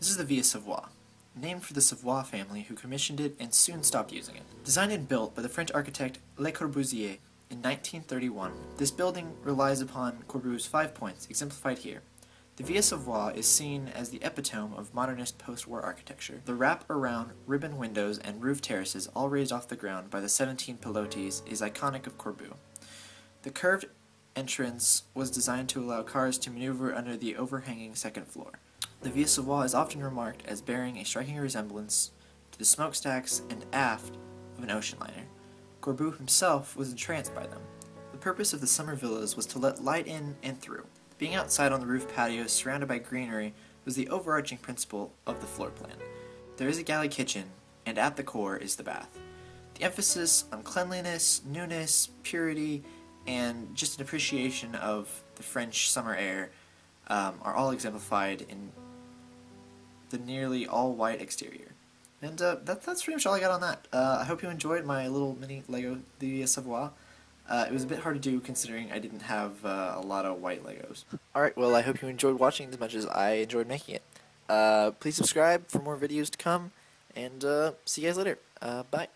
This is the Villa Savoye, named for the Savoye family who commissioned it and soon stopped using it. Designed and built by the French architect Le Corbusier in 1931, this building relies upon Corbusiers' five points, exemplified here. The Villa Savoye is seen as the epitome of modernist post-war architecture. The wrap-around ribbon windows and roof terraces, all raised off the ground by the 17 pilotis is iconic of Corbu. The curved entrance was designed to allow cars to maneuver under the overhanging second floor. The Villa Savoye is often remarked as bearing a striking resemblance to the smokestacks and aft of an ocean liner. Corbu himself was entranced by them. The purpose of the summer villas was to let light in and through. Being outside on the roof patio surrounded by greenery was the overarching principle of the floor plan. There is a galley kitchen, and at the core is the bath. The emphasis on cleanliness, newness, purity, and just an appreciation of the French summer air um, are all exemplified in the nearly all-white exterior. And uh, that, that's pretty much all I got on that. Uh, I hope you enjoyed my little mini Lego The Savoye. Uh, it was a bit hard to do considering I didn't have uh, a lot of white Legos. Alright, well I hope you enjoyed watching as much as I enjoyed making it. Uh, please subscribe for more videos to come, and uh, see you guys later. Bye.